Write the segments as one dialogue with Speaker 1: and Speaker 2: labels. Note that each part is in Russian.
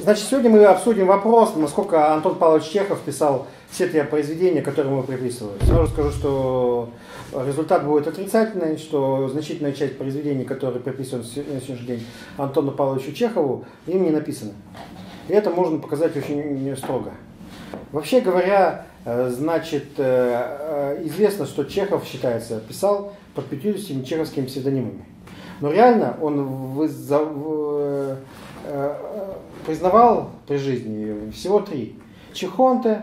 Speaker 1: Значит, сегодня мы обсудим вопрос, насколько Антон Павлович Чехов писал все те произведения, которые ему приписывают. Сразу скажу, что результат будет отрицательный, что значительная часть произведений, которые приписывают на сегодняшний день Антону Павловичу Чехову, им не написано. И это можно показать очень строго. Вообще говоря, э, значит, э, э, известно, что Чехов, считается, писал под 50 чеховскими псевдонимами. Но реально он признавал при жизни всего три. Чехонте,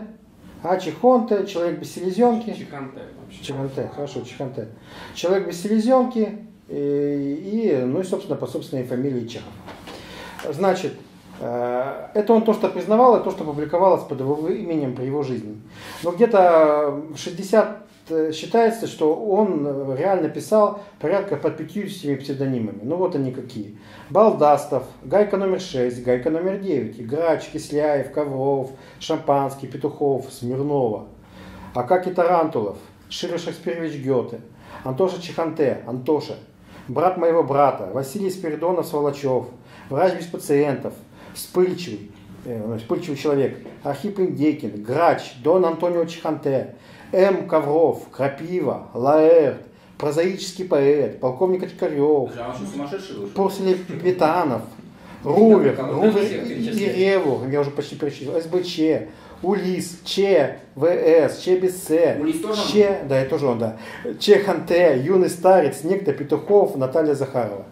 Speaker 1: а Чехонте, человек без селезенки.
Speaker 2: Чеханте.
Speaker 1: Чеханте, хорошо, Чеханте. Человек без селезенки и, и, ну и, собственно, по собственной фамилии Чехов. Значит, Э, это он то, что признавал, и то, что публиковалось под его именем при его жизни. Но где-то в 60 э, считается, что он реально писал порядка под 50 псевдонимами. Ну вот они какие. Балдастов, Гайка номер 6, Гайка номер 9, Грач, Кисляев, Ковров, Шампанский, Петухов, Смирнова, Акакий Тарантулов, Шиллер Шекспирович Гёте, Антоша Чехонте, Антоша, брат моего брата, Василий Спиридонов Сволочев, врач без пациентов, вспыльчивый, э, вспыльчивый человек, Архип Индейкин, Грач, Дон Антонио Чехонте, М. Ковров, Крапива, Лаэрт, прозаический поэт, полковник Очкарев, Порсель Петанов, Рувер, Рувер и Реву, я уже почти перечислил, СБЧ, Улис, Че, ВС, Че без Че, да, это тоже он, да, Че Ханте, Юный Старец, Некто Петухов, Наталья Захарова.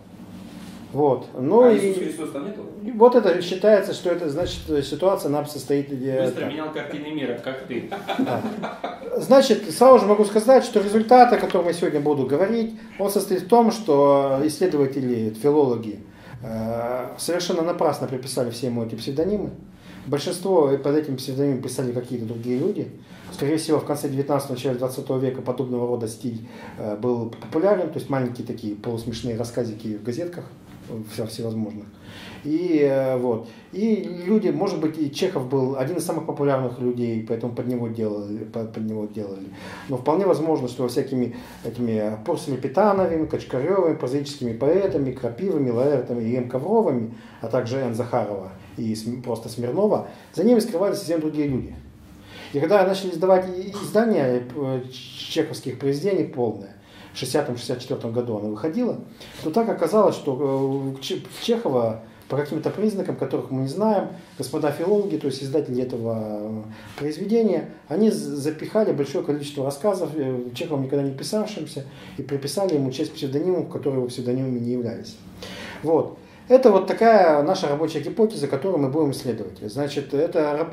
Speaker 1: Вот. Ну
Speaker 2: а
Speaker 1: и,
Speaker 2: Иисус там нету?
Speaker 1: Вот это считается, что это значит ситуация нам состоит.
Speaker 2: Быстро так. менял картины мира, как ты. Да.
Speaker 1: Значит, сразу же могу сказать, что результат, о котором я сегодня буду говорить, он состоит в том, что исследователи, филологи э, совершенно напрасно приписали все ему эти псевдонимы. Большинство под этим псевдонимом писали какие-то другие люди. Скорее всего, в конце 19 начале 20 века подобного рода стиль э, был популярен, то есть маленькие такие полусмешные рассказики в газетках всевозможных. И э, вот. И люди, может быть, и Чехов был один из самых популярных людей, поэтому под него делали. Под, под него делали. Но вполне возможно, что всякими этими Порсами Питановыми, Качкаревыми, прозаическими поэтами, Крапивами, Лаэртами и М. Ковровыми, а также Н. Захарова и просто Смирнова, за ними скрывались совсем другие люди. И когда начали издавать издания э, чеховских произведений полное, в 60-64 году она выходила, то так оказалось, что э, Чехова по каким-то признакам, которых мы не знаем, господа филологи, то есть издатели этого э, произведения, они запихали большое количество рассказов, э, Чеховым никогда не писавшимся, и приписали ему часть псевдонимов, которые его псевдонимами не являлись. Вот. Это вот такая наша рабочая гипотеза, которую мы будем исследовать. Значит, это,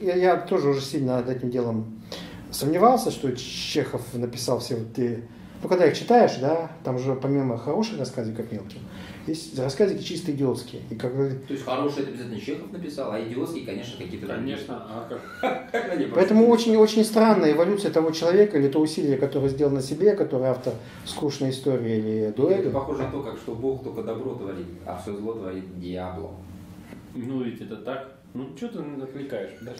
Speaker 1: я тоже уже сильно над этим делом сомневался, что Чехов написал все вот те ну, когда их читаешь, да, там же помимо хороших рассказиков мелких, есть рассказики чисто идиотские. И как... То
Speaker 3: есть хорошие это обязательно Чехов написал, а идиотские, конечно, какие-то
Speaker 2: Конечно, а
Speaker 1: как? Поэтому очень-очень странная эволюция того человека или то усилие, которое сделано себе, который автор скучной истории или дуэли.
Speaker 3: Это похоже на то, как что Бог только добро творит, а все зло творит дьявол.
Speaker 2: Ну ведь это так. Ну, что ты отвлекаешь? Да?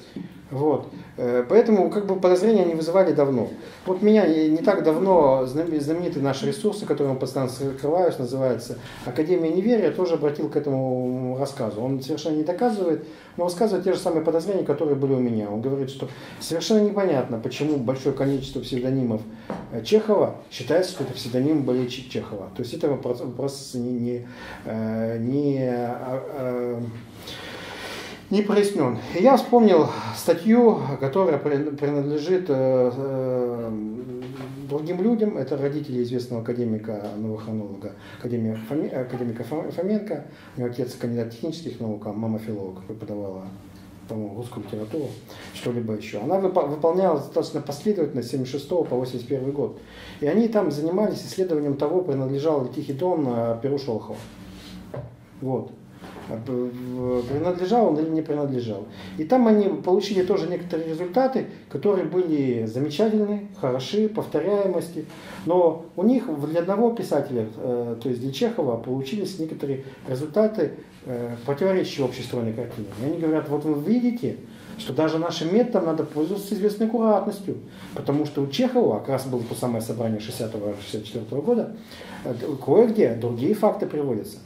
Speaker 1: Вот. Э, поэтому как бы подозрения они вызывали давно. Вот меня не так давно знаменитый наш ресурс, который я постоянно скрываюсь, называется Академия неверия, тоже обратил к этому рассказу. Он совершенно не доказывает, но рассказывает те же самые подозрения, которые были у меня. Он говорит, что совершенно непонятно, почему большое количество псевдонимов э, Чехова считается, что это псевдонимы были Чехова. То есть это вопрос не, не, э, не, не не прояснен. Я вспомнил статью, которая принадлежит э, э, другим людям. Это родители известного академика, новохронолога, академика, академика Фоменко. У него отец кандидат технических наук, а мама филолог, преподавала по-моему, русскую литературу, что-либо еще. Она выполняла достаточно последовательно с 76 по 81 год. И они там занимались исследованием того, принадлежал ли Тихий Дон э, Перу Шолохову. Вот принадлежал он или не принадлежал. И там они получили тоже некоторые результаты, которые были замечательны, хороши, повторяемости. Но у них для одного писателя, э, то есть для Чехова, получились некоторые результаты, э, противоречащие общей стройной картине. И они говорят, вот вы видите, что даже нашим методом надо пользоваться известной аккуратностью, потому что у Чехова, как раз было то самое собрание 60-64 года, э, кое-где другие факты приводятся.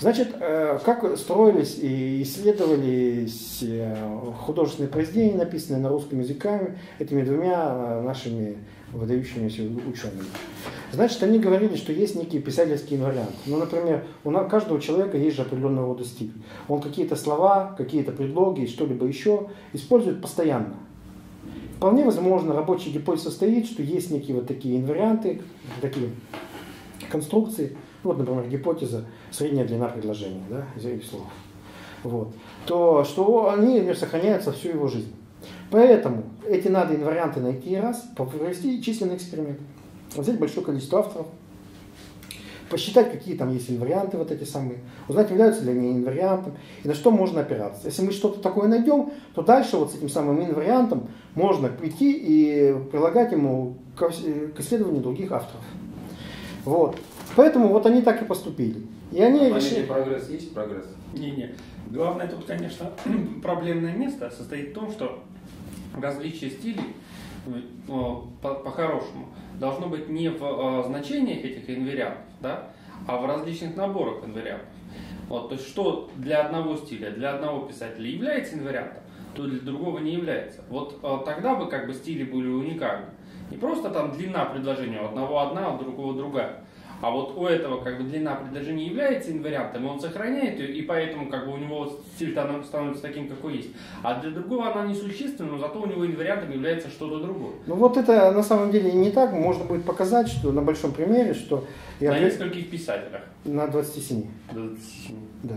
Speaker 1: Значит, э, как строились и исследовались э, художественные произведения, написанные на русском языке этими двумя э, нашими выдающимися учеными. Значит, они говорили, что есть некий писательский инвариант. Ну, например, у каждого человека есть же определенного рода стиль. Он какие-то слова, какие-то предлоги что-либо еще использует постоянно. Вполне возможно, рабочая гипотеза состоит, что есть некие вот такие инварианты, такие конструкции, вот, например, гипотеза средняя длина предложения, да, из этих слов, вот, то что они например, сохраняются всю его жизнь. Поэтому эти надо инварианты найти раз, провести численный эксперимент. Взять большое количество авторов, посчитать, какие там есть инварианты вот эти самые, узнать, являются ли они инвариантом, и на что можно опираться. Если мы что-то такое найдем, то дальше вот с этим самым инвариантом можно прийти и прилагать ему к исследованию других авторов. Вот. Поэтому вот они так и поступили. И они
Speaker 3: а решили... прогресс есть прогресс?
Speaker 4: Не-не. Главное тут, конечно, проблемное место состоит в том, что различие стилей по-хорошему должно быть не в э, значениях этих инвариантов, да, а в различных наборах инвариантов. Вот, то есть что для одного стиля, для одного писателя является инвариантом, то для другого не является. Вот э, тогда бы как бы стили были уникальны. Не просто там длина предложения, у одного одна, у другого другая. А вот у этого как бы длина предложения является инвариантом, и он сохраняет ее, и поэтому как бы у него стиль становится таким, какой есть. А для другого она несущественна, но зато у него инвариантом является что-то другое.
Speaker 1: Ну вот это на самом деле не так. Можно будет показать, что на большом примере, что...
Speaker 4: Я на нескольких писателях?
Speaker 1: На 27.
Speaker 4: 27.
Speaker 1: Да.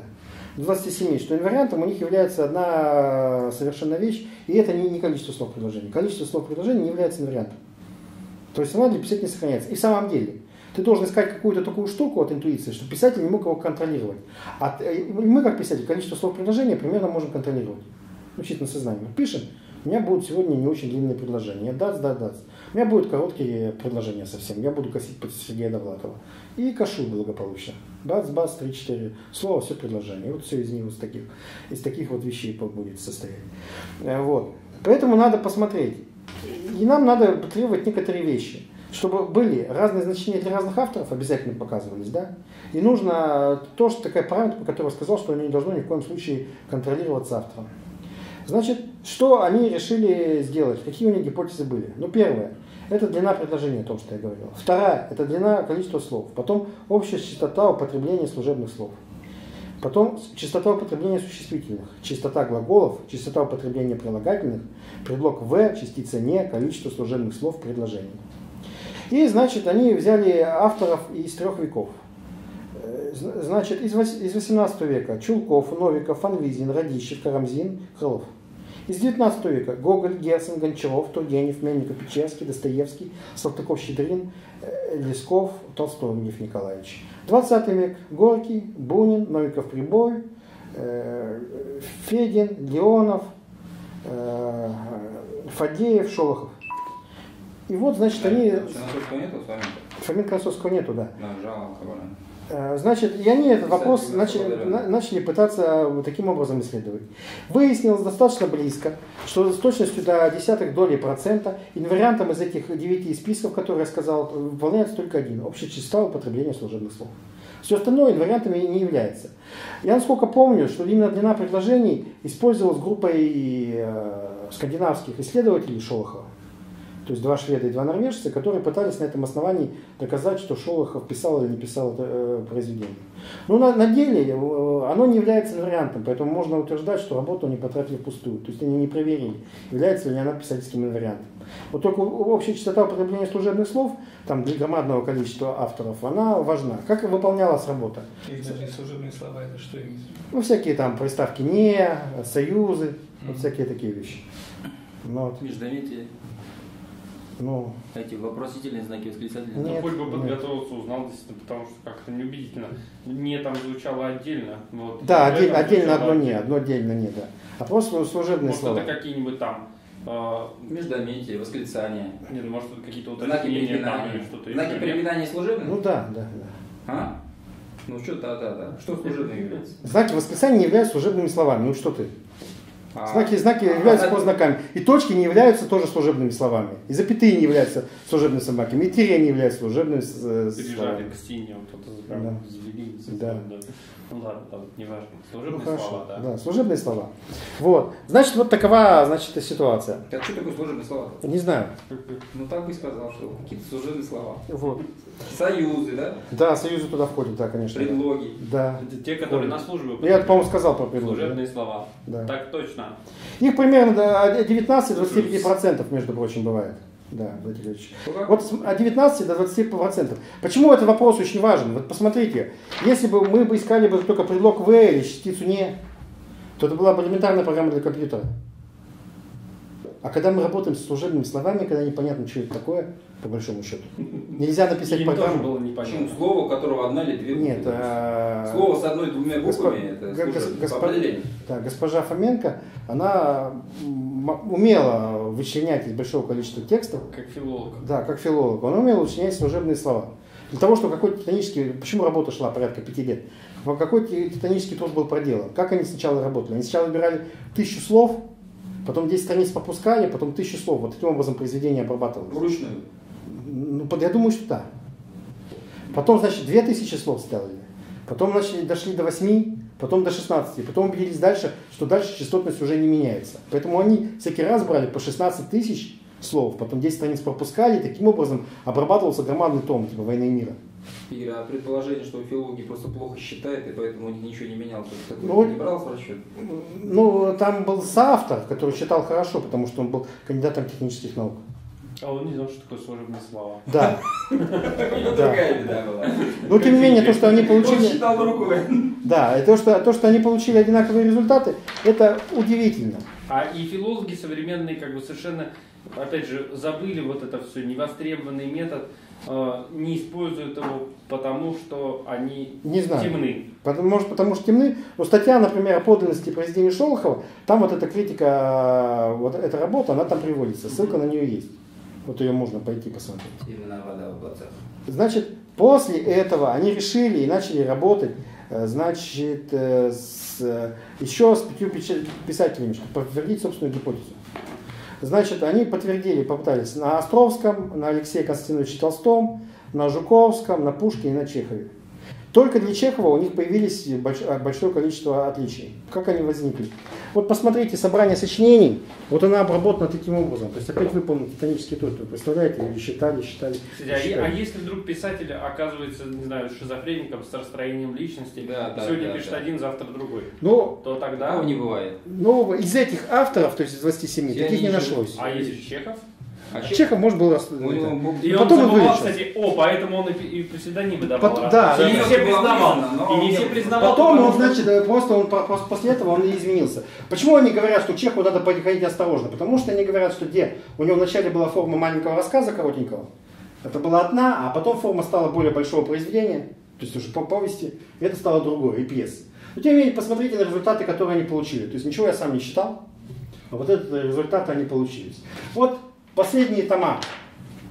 Speaker 1: 27, что инвариантом у них является одна совершенно вещь, и это не, не количество слов предложений. Количество слов предложений не является инвариантом. То есть она для писателя не сохраняется. И в самом деле, ты должен искать какую-то такую штуку от интуиции, чтобы писатель не мог его контролировать. А мы, как писатель, количество слов предложения примерно можем контролировать. Ну, чисто на сознание. Пишем, у меня будут сегодня не очень длинные предложения. Дац, да, дац. У меня будут короткие предложения совсем. Я буду косить под Сергея Довлатова. И кашу благополучно. Бац, бац, три-четыре слова, все предложение. Вот все из них из таких, из таких вот вещей будет состоять. Э, вот. Поэтому надо посмотреть. И нам надо требовать некоторые вещи чтобы были разные значения для разных авторов, обязательно показывались, да? И нужно тоже такая параметр, по которому сказал, что они не должны ни в коем случае контролироваться автором. Значит, что они решили сделать? Какие у них гипотезы были? Ну, первое, это длина предложения, о том, что я говорил. Вторая, это длина количества слов. Потом общая частота употребления служебных слов. Потом частота употребления существительных, частота глаголов, частота употребления прилагательных, предлог «в», частица «не», количество служебных слов в предложении. И, значит, они взяли авторов из трех веков. Э, значит, из 18 века Чулков, Новиков, Фанвизин, Радищев, Карамзин, Крылов. Из 19 века Гоголь, Герцен, Гончаров, Тургенев, Мельников, Печерский, Достоевский, Салтыков-Щедрин, э, Лесков, Толстой Лев Николаевич. 20 век Горький, Бунин, Новиков Прибой, э, Федин, Леонов, Фадеев, Шолохов. И вот, значит, они...
Speaker 3: Фоменко нету
Speaker 1: Фоменко Осовского нету, да.
Speaker 3: Да, жалко,
Speaker 1: э, Значит, и они этот вопрос начали, начали пытаться вот таким образом исследовать. Выяснилось достаточно близко, что с точностью до десятых долей процента инвариантом из этих девяти списков, которые я сказал, выполняется только один – общая частота употребления служебных слов. Все остальное инвариантами не является. Я насколько помню, что именно длина предложений использовалась группой э, скандинавских исследователей Шолохова то есть два шведа и два норвежца, которые пытались на этом основании доказать, что Шолохов писал или не писал это э, произведение. Но на, на деле э, оно не является вариантом, поэтому можно утверждать, что работу они потратили впустую. То есть они не проверили, является ли она писательским инвариантом. Вот только общая частота употребления служебных слов, там для громадного количества авторов, она важна. Как выполнялась работа?
Speaker 4: И служебные слова это что имеется?
Speaker 1: Ну, всякие там приставки «не», «союзы», mm-hmm. вот всякие такие вещи.
Speaker 3: Ну, вот. Междометие.
Speaker 1: Ну,
Speaker 3: Эти вопросительные знаки восклицательные.
Speaker 4: Нет, хоть бы подготовился, узнал действительно, потому что как-то неубедительно. Не там звучало отдельно. Вот.
Speaker 1: Да, отдель, отдельно одно не, одно отдельно не, да. А просто служебные
Speaker 4: может,
Speaker 1: слова.
Speaker 4: это какие-нибудь там
Speaker 3: э, Междометие, восклицание.
Speaker 4: Нет, может это какие-то
Speaker 3: уточнения там или что-то. Знаки препинания служебные?
Speaker 1: Ну да, да, да.
Speaker 3: А? Ну что, да, да, да. Что служебным является?
Speaker 1: Знаки восклицания не являются служебными словами. Ну что ты?
Speaker 3: А-
Speaker 1: Знаки, знаки
Speaker 3: а-
Speaker 1: являются
Speaker 3: а-
Speaker 1: просто знаками. И точки не являются тоже служебными словами. И запятые не являются служебными словами. И тире не являются служебными с- э,
Speaker 4: Пережали
Speaker 1: словами.
Speaker 4: к стене, вот это
Speaker 1: Да.
Speaker 4: прям завели.
Speaker 1: Да.
Speaker 4: Ну ладно, там неважно.
Speaker 1: Ну,
Speaker 4: Служебные
Speaker 1: хорошо.
Speaker 4: слова, да.
Speaker 1: Да, служебные слова. Вот. Значит, вот такова, значит, ситуация.
Speaker 3: Так что такое служебные слова?
Speaker 1: Не знаю.
Speaker 3: Ну так бы и сказал, что какие-то служебные слова.
Speaker 1: Вот.
Speaker 3: Союзы, да?
Speaker 1: Да, союзы туда входят, да, конечно.
Speaker 3: Предлоги.
Speaker 1: Да.
Speaker 4: Это те, которые
Speaker 1: Ой.
Speaker 4: на службе.
Speaker 1: Я, по-моему, сказал про предлоги. да?
Speaker 4: Служебные слова.
Speaker 1: Да.
Speaker 4: Так точно.
Speaker 1: Их примерно до 19-25% между прочим, бывает. Да, Владимир Ильич.
Speaker 3: Сколько?
Speaker 1: Вот от 19 до 20%. Почему этот вопрос очень важен? Вот посмотрите, если бы мы бы искали бы только предлог «в» или частицу «не», то это была бы элементарная программа для компьютера. А когда мы работаем с служебными словами, когда непонятно, что это такое, по большому счету, нельзя написать программу.
Speaker 4: было
Speaker 3: Почему?
Speaker 4: непонятно.
Speaker 3: Слово, у которого одна или две буквы.
Speaker 1: Нет, а,
Speaker 3: Слово с одной-двумя
Speaker 1: Госпо-
Speaker 3: буквами, это
Speaker 1: г-
Speaker 3: служебное,
Speaker 1: гос-
Speaker 3: по
Speaker 1: госпо-
Speaker 3: определению.
Speaker 1: Да, госпожа Фоменко, она умела вычленять из большого количества текстов,
Speaker 4: Как филолог.
Speaker 1: да, как филолог, он умел вычленять служебные слова. Для того, чтобы какой-то титанический, почему работа шла порядка пяти лет, Вот какой ти- титанический труд был проделан. Как они сначала работали? Они сначала выбирали тысячу слов, потом 10 страниц попускали, потом тысячу слов. Вот таким образом произведение обрабатывалось.
Speaker 3: Вручную.
Speaker 1: Ну, под- я думаю, что да. Потом, значит, 2000 слов сделали. Потом начали, дошли до 8, потом до 16. Потом убедились дальше, что дальше частотность уже не меняется. Поэтому они всякий раз брали по 16 тысяч слов, потом 10 страниц пропускали, и таким образом обрабатывался громадный том, типа «Войны и мира».
Speaker 3: И а предположение, что филологи просто плохо считают, и поэтому у них ничего не менялось. Такое
Speaker 1: Ну,
Speaker 3: не брался в расчет?
Speaker 1: Ну, там был соавтор, который читал хорошо, потому что он был кандидатом технических наук.
Speaker 4: А он не знал, что такое служебные слова.
Speaker 1: Да.
Speaker 3: Другая беда была.
Speaker 1: Но тем не менее, то, что они
Speaker 3: Он
Speaker 1: получили...
Speaker 3: считал рукой.
Speaker 1: Да, и то, что, то, что они получили одинаковые результаты, это удивительно.
Speaker 4: А и филологи современные как бы совершенно, опять же, забыли вот это все, невостребованный метод, э, не используют его потому, что они
Speaker 1: Не знаю.
Speaker 4: темны.
Speaker 1: Потому, может, потому что темны. Но статья, например, о подлинности произведений Шолохова, там вот эта критика, вот эта работа, она там приводится. Ссылка на нее есть. Вот ее можно пойти посмотреть.
Speaker 3: Именно вода в глазах.
Speaker 1: Значит, после этого они решили и начали работать, э, значит, э, с, э, еще с пятью писателями, чтобы подтвердить собственную гипотезу. Значит, они подтвердили, попытались на Островском, на Алексее Константиновиче Толстом, на Жуковском, на Пушкине и на Чехове. Только для Чехова у них появились больш- большое количество отличий. Как они возникли? Вот посмотрите, собрание сочинений, вот она обработана таким образом. То есть опять выполнен титанический труд. Вы представляете, считали, считали.
Speaker 4: Кстати, а,
Speaker 1: считали.
Speaker 4: а если вдруг писатель оказывается, не знаю, шизофреником с расстроением личности,
Speaker 3: Да, да,
Speaker 4: сегодня
Speaker 3: да,
Speaker 4: пишет
Speaker 3: да.
Speaker 4: один, завтра другой,
Speaker 1: Ну,
Speaker 4: то тогда...
Speaker 3: Такого не бывает.
Speaker 1: Ну, из этих авторов, то есть из 27,
Speaker 3: Я
Speaker 1: таких не
Speaker 3: не
Speaker 1: нашлось.
Speaker 4: А если Чехов?
Speaker 3: А
Speaker 1: Чехов, может, был рас-
Speaker 3: У него
Speaker 1: это.
Speaker 4: И он
Speaker 1: Потом он
Speaker 4: забывал, кстати, о, поэтому он и, и псевдонимы давал. Раз.
Speaker 1: да,
Speaker 4: и не
Speaker 1: да,
Speaker 4: все
Speaker 3: да.
Speaker 4: признавал.
Speaker 3: Было но
Speaker 4: И не
Speaker 3: не
Speaker 4: все
Speaker 3: было.
Speaker 4: признавал.
Speaker 1: Потом он, значит, э, просто он пос- после этого он и изменился. Почему они говорят, что Чеху надо подходить осторожно? Потому что они говорят, что где у него вначале была форма маленького рассказа коротенького, это была одна, а потом форма стала более большого произведения, то есть уже по повести, и это стало другое, и пьесы. Но тем не менее, посмотрите на результаты, которые они получили. То есть ничего я сам не считал, а вот это результаты они получились. Вот последние тома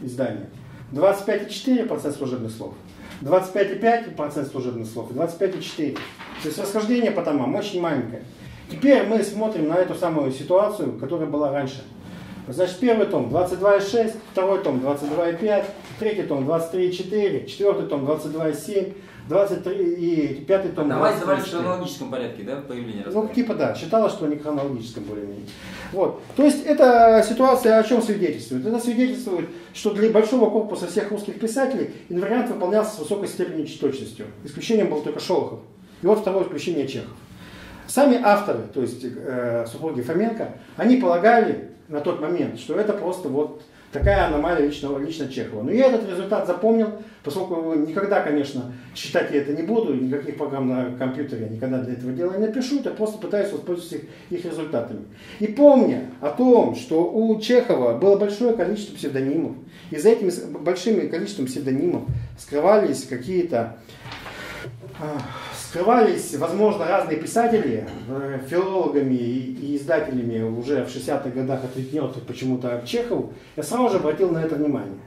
Speaker 1: издания. 25,4% служебных слов. 25,5% служебных слов и 25,4%. То есть расхождение по томам очень маленькое. Теперь мы смотрим на эту самую ситуацию, которая была раньше. Значит, первый том 22,6, второй том 22,5, третий том 23,4, четвертый том 22,7, 23 и пятый том
Speaker 3: Давайте, давайте в
Speaker 1: 23,4.
Speaker 3: хронологическом порядке, да, появление
Speaker 1: Ну, типа да, считалось, что они хронологическом более-менее. Вот. То есть эта ситуация о чем свидетельствует? Это свидетельствует, что для большого корпуса всех русских писателей инвариант выполнялся с высокой степенью точностью. Исключением был только Шолохов. И вот второе исключение Чехов. Сами авторы, то есть э, супруги Фоменко, они полагали на тот момент, что это просто вот такая аномалия личного, лично Чехова. Но я этот результат запомнил, поскольку никогда, конечно, считать я это не буду, никаких программ на компьютере я никогда для этого дела не напишу, я просто пытаюсь воспользоваться их, их результатами. И помня о том, что у Чехова было большое количество псевдонимов, и за этим большим количеством псевдонимов скрывались какие-то а, скрывались, возможно, разные писатели, э, филологами и издателями уже в 60-х годах ответнет почему-то к Чехову, я сразу же обратил на это внимание.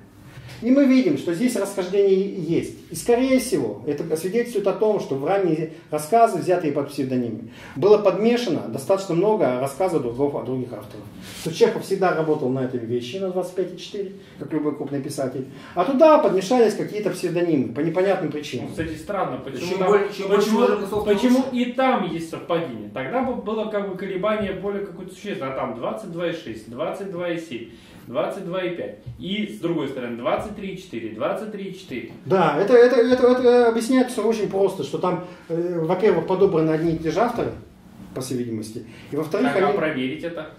Speaker 1: И мы видим, что здесь расхождение есть. И скорее всего, это свидетельствует о том, что в ранние рассказы, взятые под псевдонимами, было подмешано достаточно много рассказов другого, от других авторов. Что Чехов всегда работал на этой вещи, на 25,4, как любой крупный писатель. А туда подмешались какие-то псевдонимы по непонятным причинам.
Speaker 4: Ну, кстати, странно, почему,
Speaker 3: Чем
Speaker 4: там-
Speaker 3: более- чем больше
Speaker 4: почему, почему
Speaker 3: лучше.
Speaker 4: и там есть совпадение. Тогда бы было как бы колебание более какое-то существенное, а там 22,6, 22,7, 22,5. И с другой стороны 23,4, 23,4.
Speaker 1: Да, это, это, это, это объясняет все очень просто, что там, э, во-первых, подобраны одни и те же авторы, по всей видимости, и во-вторых,
Speaker 4: Так, а
Speaker 1: они...
Speaker 4: проверить это?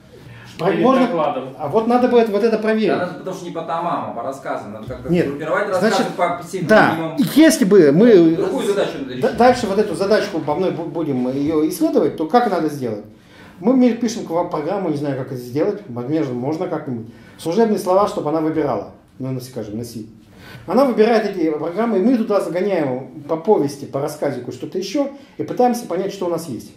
Speaker 1: Про- можно-
Speaker 4: докладом.
Speaker 1: А вот надо будет вот это проверить.
Speaker 3: Да, надо, потому что не по томам, а по рассказам. Надо как-то
Speaker 1: Нет,
Speaker 3: группировать рассказы
Speaker 1: значит,
Speaker 3: по всем
Speaker 1: Да,
Speaker 3: минимум.
Speaker 1: если бы мы
Speaker 3: Другую задачу надо
Speaker 1: д-
Speaker 3: решить.
Speaker 1: дальше вот эту задачку по мной бу- будем ее исследовать, то как надо сделать? Мы пишем к вам программу, не знаю, как это сделать, возможно, можно как-нибудь. Служебные слова, чтобы она выбирала, ну, скажем, на си. Она выбирает эти программы, и мы туда загоняем по повести, по рассказику что-то еще, и пытаемся понять, что у нас есть.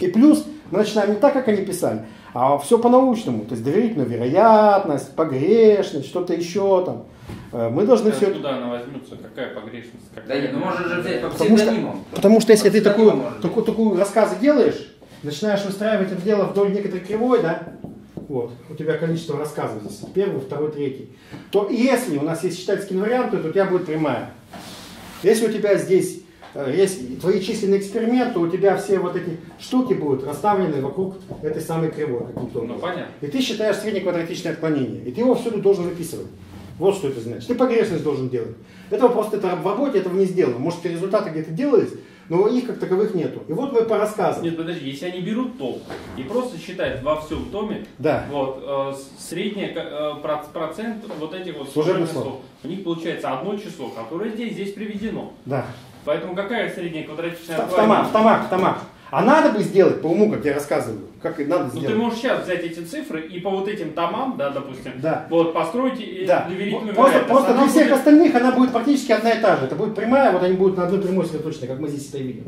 Speaker 1: И плюс мы начинаем не так, как они писали, а все по-научному. То есть доверительную вероятность, погрешность, что-то еще там. Э, Мы должны все
Speaker 4: Откуда она возьмется? Какая погрешность?
Speaker 3: Да
Speaker 4: Какая
Speaker 3: нет, ну можно же взять по
Speaker 1: Потому что-. Потому что если ты такую, такую, такую рассказы делаешь, начинаешь выстраивать это дело вдоль некоторой кривой, да, вот, у тебя количество рассказов здесь, первый, второй, третий, то если у нас есть читательские варианты, то у тебя будет прямая. Если у тебя здесь э, есть твои численные эксперименты, у тебя все вот эти штуки будут расставлены вокруг этой самой кривой.
Speaker 4: Ну понятно.
Speaker 1: И ты считаешь среднеквадратичное отклонение. И ты его всюду должен выписывать. Вот что это значит. Ты погрешность должен делать. Этого просто это в работе этого не сделано. Может, и результаты где-то делались, но их как таковых нету. И вот мы по рассказам.
Speaker 4: Нет, подожди, если они берут том и просто считают во всем томе,
Speaker 1: Да.
Speaker 4: вот, э, средний э, проц- процент вот этих вот
Speaker 1: Служебных слов.
Speaker 4: слов, у них получается одно число, которое здесь, здесь приведено.
Speaker 1: Да.
Speaker 4: Поэтому какая средняя квадратичная
Speaker 1: В томах, в томах, в томах. А надо бы сделать по уму, как я рассказываю. Как и надо
Speaker 4: Ну ты
Speaker 1: сделать.
Speaker 4: можешь сейчас взять эти цифры и по вот этим томам, да, допустим,
Speaker 1: Да.
Speaker 4: вот построить и
Speaker 1: Да.
Speaker 4: доверительную
Speaker 1: Просто, просто для всех
Speaker 4: будет-
Speaker 1: остальных она будет практически одна и та же. Это будет прямая, вот они будут на одной прямой сосредоточены, как мы здесь это видим.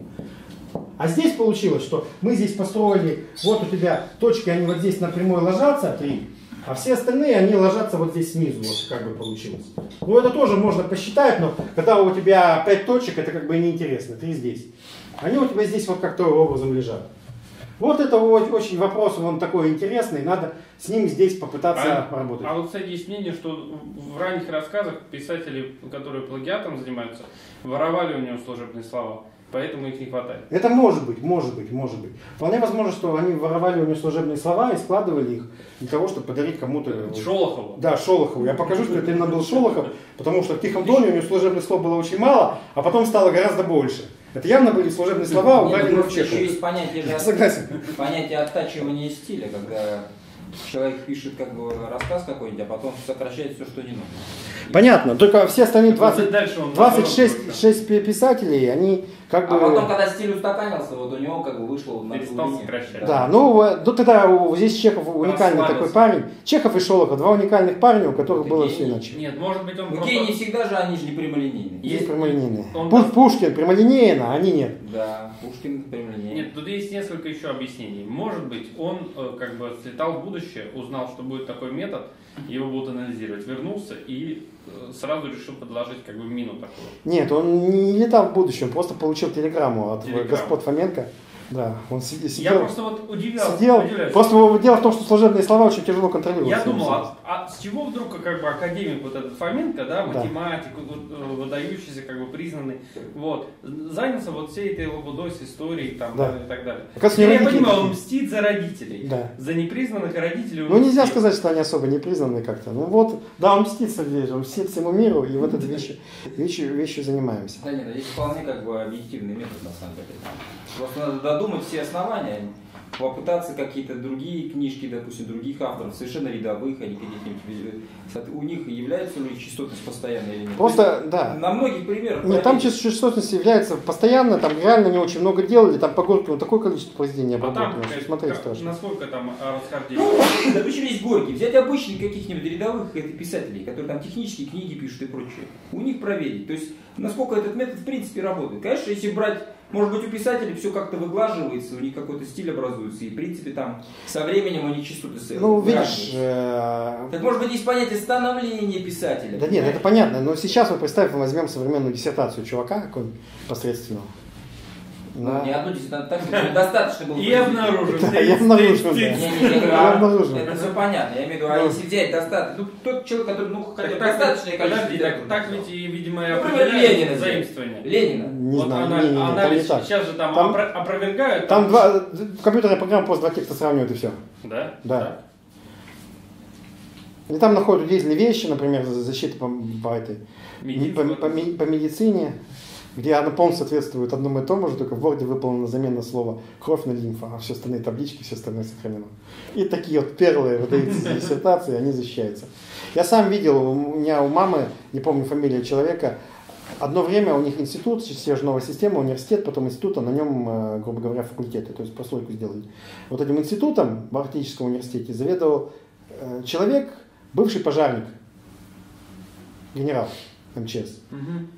Speaker 1: А здесь получилось, что мы здесь построили, вот у тебя точки, они вот здесь на прямой ложатся, три, а все остальные, они ложатся вот здесь снизу, вот как бы получилось. Ну это тоже можно посчитать, но когда у тебя пять точек, это как бы неинтересно, три здесь. Они у тебя здесь вот как-то образом лежат. Вот это очень вопрос, он такой интересный, надо с ним здесь попытаться
Speaker 4: А,
Speaker 1: работать.
Speaker 4: а вот, кстати, есть мнение, что в ранних рассказах писатели, которые плагиатом занимаются, воровали у него служебные слова, поэтому их не хватает.
Speaker 1: Это может быть, может быть, может быть. Вполне возможно, что они воровали у него служебные слова и складывали их для того, чтобы подарить кому-то.
Speaker 4: Шолохова.
Speaker 1: Да, Шолохову. Я покажу, что это именно был Шолохов, потому что в Тихом доме у него служебных слов было очень мало, а потом стало гораздо больше. Это явно были служебные слова, у
Speaker 3: еще
Speaker 1: Чехова.
Speaker 3: есть понятие,
Speaker 1: Я
Speaker 3: же-
Speaker 1: согласен.
Speaker 3: понятие оттачивания стиля, когда человек пишет как бы рассказ какой-нибудь, а потом сокращает все, что не нужно.
Speaker 1: Понятно, только все остальные
Speaker 4: Так вот
Speaker 1: 20,
Speaker 4: дальше он
Speaker 1: 26
Speaker 4: наоборот
Speaker 1: 6 писателей, они как бы...
Speaker 3: А потом, когда стиль устаканился, вот у него как бы вышло на
Speaker 4: Перестал сокращать.
Speaker 1: Да, ну тут тогда у- здесь Чехов уникальный такой парень. Чехов и Шолохов, два уникальных парня, у которых
Speaker 3: Это
Speaker 1: было
Speaker 3: гений.
Speaker 1: все иначе.
Speaker 4: Нет, может быть он
Speaker 3: Ну,
Speaker 4: просто...
Speaker 3: гении всегда же, они же не прямолинейные.
Speaker 1: Есть прямолинейные.
Speaker 4: он
Speaker 1: Пу-
Speaker 4: так-
Speaker 1: Пушкин прямолинейно, а они нет.
Speaker 3: Да, Пушкин прямолинейный.
Speaker 4: Нет, тут есть несколько еще объяснений. Может быть, он э, как бы слетал в будущее, узнал, что будет такой метод, его будут анализировать, вернулся и сразу решил подложить как бы мину такую.
Speaker 1: Нет, он не летал в будущем, просто получил телеграмму от
Speaker 4: Телеграмму.
Speaker 1: господ Фоменко. Да, он си-
Speaker 4: Я
Speaker 1: сидел,
Speaker 4: просто вот удивлялся.
Speaker 1: сидел.
Speaker 4: удивляюсь.
Speaker 1: Просто дело в том, что служебные слова очень тяжело контролировать.
Speaker 4: Я думал, а, а с чего вдруг как бы академик вот этот Фоменко, да,
Speaker 1: Да.
Speaker 4: математик, вот, э, выдающийся, как бы признанный, вот, занялся вот всей этой лабудой с историей там
Speaker 1: Да.
Speaker 4: и так далее.
Speaker 1: Оказывается,
Speaker 4: я
Speaker 1: родители
Speaker 4: понимаю, он мстит за родителей.
Speaker 1: Да.
Speaker 4: За непризнанных родителей.
Speaker 1: Ну нельзя
Speaker 4: мстит.
Speaker 1: сказать, что они особо не признаны как-то. Ну вот, да, он мстится здесь, он мстит всему миру, и вот этой вещью, вещью, вещью занимаемся.
Speaker 3: Да нет, здесь вполне как бы объективный метод на самом деле. Просто надо додумать все основания, попытаться какие-то другие книжки, допустим, других авторов, совершенно рядовых, а не каких-нибудь... э, У них является ли частотность постоянная или нет?
Speaker 1: Просто,
Speaker 3: То есть
Speaker 1: да.
Speaker 3: На многих примерах.
Speaker 1: Нет, там частотность является постоянно, там реально не очень много делали, там по Горькому такое количество произведений
Speaker 4: А там,
Speaker 1: обработано, что смотреть
Speaker 4: как-
Speaker 1: страшно.
Speaker 4: насколько там а, расхождение?
Speaker 3: Да причем есть Горький. Взять обычных каких-нибудь рядовых это, писателей, которые там технические книги пишут и прочее. У них проверить. То есть, насколько этот метод в принципе работает. Конечно, если брать Может быть, у писателей все как-то выглаживается, у них какой-то стиль образуется, и, в принципе, там со временем они частоты с-
Speaker 1: Ну, видишь, э,
Speaker 3: Так может быть, есть понятие становления писателя.
Speaker 1: да нет, это понятно, но сейчас мы представим, возьмем современную диссертацию чувака какой-нибудь посредственного.
Speaker 3: Ну,
Speaker 1: Да.
Speaker 3: не одну диссертацию, так достаточно было.
Speaker 4: И обнаружим.
Speaker 1: Да, я обнаружил, да.
Speaker 3: Не, не, я а,
Speaker 1: обнаружил.
Speaker 3: это все понятно. Я имею в виду, а
Speaker 1: Ну.
Speaker 3: если взять достаточно, ну, тот человек, который, ну, хотя
Speaker 4: Так,
Speaker 3: бы достаточное количество
Speaker 4: так, ведь, и, видимо, и
Speaker 3: Например,
Speaker 4: определяют заимствование.
Speaker 3: Ленина.
Speaker 1: Не
Speaker 4: Вот
Speaker 1: знаю,
Speaker 4: она,
Speaker 1: не, не, не,
Speaker 4: она
Speaker 1: там не
Speaker 4: ведь
Speaker 1: так.
Speaker 4: сейчас же там,
Speaker 1: Там-
Speaker 4: опро- опровергают.
Speaker 1: Там два, компьютерная программа просто два текста сравнивает и все.
Speaker 4: Да?
Speaker 1: Да. И там находят удивительные вещи, например, за- защита по, по этой,
Speaker 4: Медицина.
Speaker 1: по, по по медицине, где она полностью соответствует одному и тому же, только в Word выполнена замена слова кровь на лимфа, а все остальные таблички, все остальное сохранено. И такие вот перлы выдаются диссертации, они защищаются. Я сам видел, у меня у мамы, не помню фамилию человека, одно время у них институт, сейчас же новая система, университет, потом институт, а на нем, э, грубо говоря, факультеты, то есть прослойку сделали. Вот этим институтом в Арктическом университете заведовал э, человек, бывший пожарник, генерал МЧС.
Speaker 4: Мгм.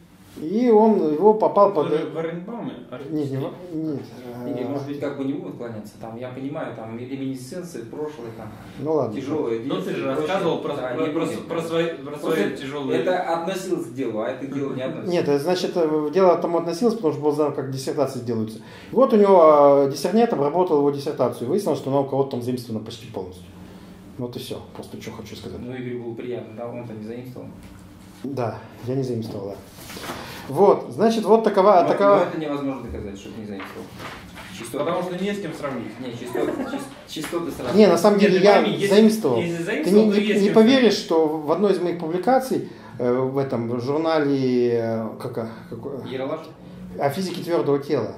Speaker 1: И он его попал под...
Speaker 4: Который В Оренбауме?
Speaker 1: Нет, не, нет. Э,
Speaker 3: может быть, как бы не будут клоняться, там, я понимаю, там, реминисценции, прошлое, там,
Speaker 1: Ну ладно.
Speaker 3: тяжелые.
Speaker 4: Ну ты же рассказывал про.
Speaker 3: Да,
Speaker 4: про, про, про свои, про свои тяжелые...
Speaker 3: Это относилось к делу, а это к делу не относится.
Speaker 1: Нет, значит, э, дело к тому относилось, потому что был знал, как диссертации делаются. И вот у него э, диссернет обработал его диссертацию. Выяснилось, что она у кого-то там заимствована почти полностью. Вот и все. Просто что хочу сказать.
Speaker 3: Ну, Игорь было приятно, да, он-то не заимствовал.
Speaker 1: Да, я не заимствовал, да. Вот, значит, вот такова...
Speaker 3: но,
Speaker 1: такова...
Speaker 3: но это невозможно доказать, что ты не заимствовал. Частоты.
Speaker 4: Потому что не с кем сравнить.
Speaker 3: Не, частоты, чис- частоты сразу.
Speaker 1: Не, на самом
Speaker 4: Нет,
Speaker 1: деле
Speaker 4: ты
Speaker 1: я
Speaker 4: если-
Speaker 1: заимствовал.
Speaker 4: если
Speaker 1: Ты
Speaker 4: заимствовал,
Speaker 1: не,
Speaker 4: то
Speaker 1: не- не
Speaker 4: кем
Speaker 1: поверишь, что в одной из моих публикаций э, в этом журнале э, как, а, какой-
Speaker 3: Ералаш?
Speaker 1: о физике твердого тела